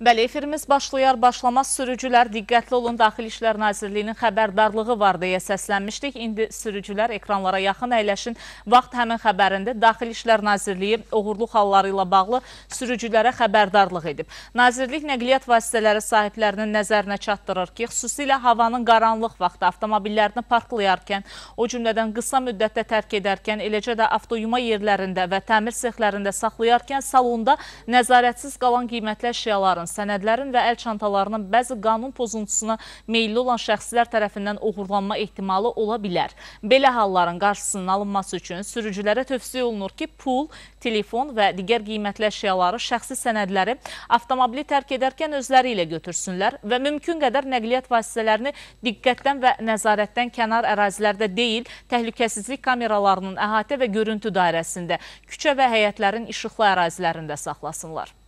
Bəli, efirimiz başlayar başlamaz sürücülər diqqətli olun Daxili İşlər Nazirliyinin xəbərdarlığı var deyə səslənmişdik. İndi sürücülər ekranlara yaxın əyləşin. Vaxt həmin xəbərində Daxili İşlər Nazirliyi uğurluq halları ilə bağlı sürücülərə xəbərdarlıq edib. Nazirlik nəqliyyat vasitələri sahiblərinin nəzərinə çatdırır ki, xüsusilə havanın qaranlıq vaxtı avtomobillərini parklayarkən, o cümlədən qısa müddətdə tərk edərkən, eləcə də avtoyuma yerlərində və təmir sexlərində saxlayarkən salonda nəzarətsiz qalan qiymətli əşyaların sənədlərin və əl çantalarının bəzi qanun pozuntusuna meyilli olan şəxslər tərəfindən uğurlanma ehtimalı ola bilər. Belə halların qarşısının alınması üçün sürücülərə tövsiyə olunur ki, pul, telefon və digər qiymətli əşyaları, şəxsi sənədləri avtomobili tərk edərkən özləri ilə götürsünlər və mümkün qədər nəqliyyat vasitələrini diqqətdən və nəzarətdən kənar ərazilərdə deyil, təhlükəsizlik kameralarının əhatə və görüntü dairəsində, küçə və həyətlərin işıqlı ərazilərində saxlasınlar.